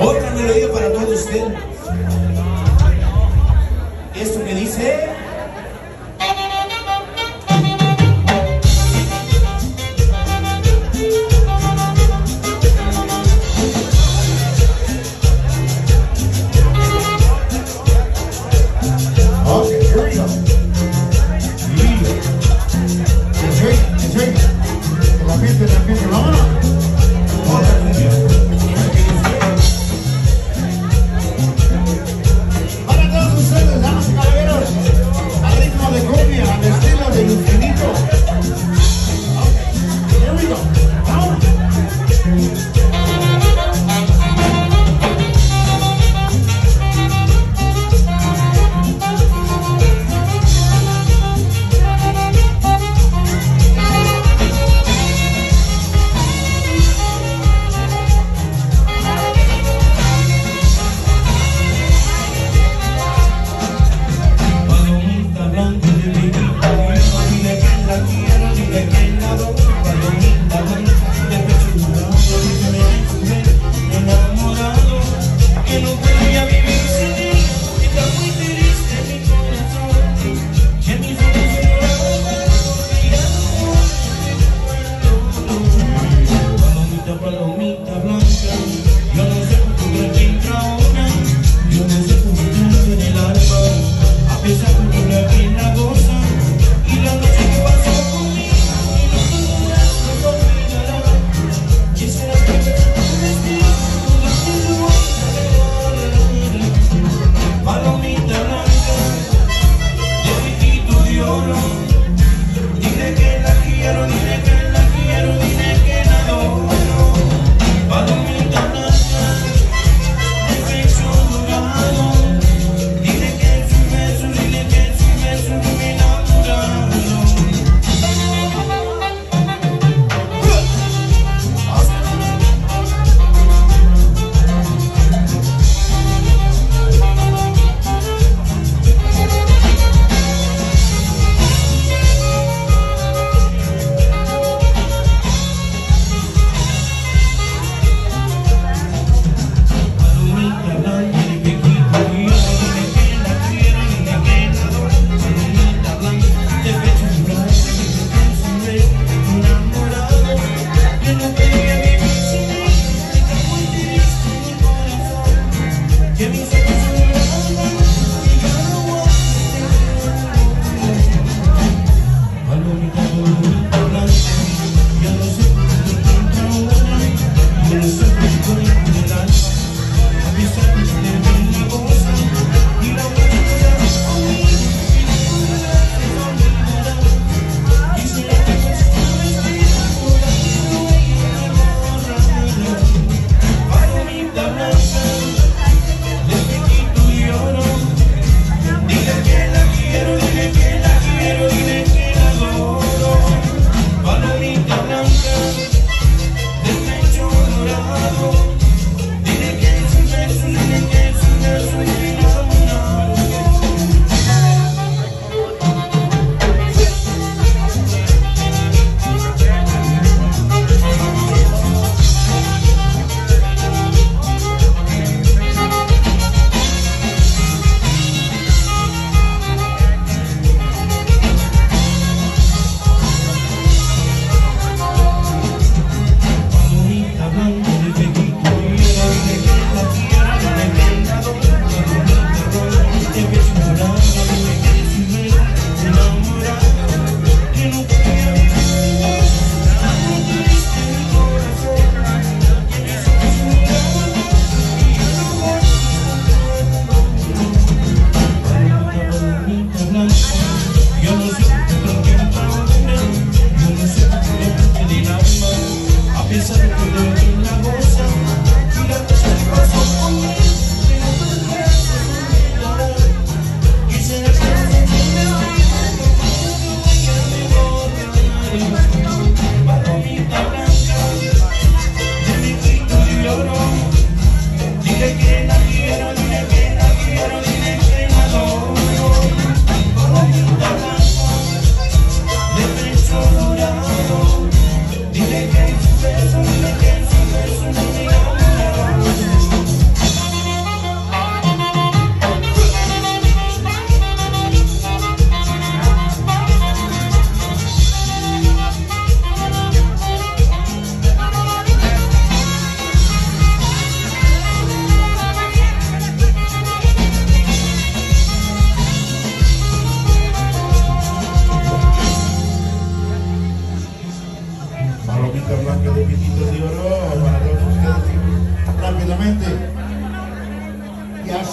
Otra melodía para todos ustedes. Esto me dice.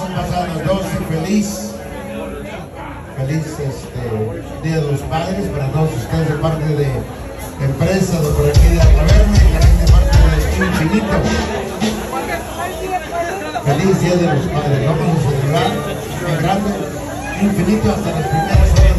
Ya son pasadas 12. Feliz. Feliz este, Día de los Padres para todos ustedes de parte de empresa de por aquí de la taberna y también de parte de Infinito. Feliz Día de los Padres. Vamos a celebrar en grande, infinito hasta las primeras horas.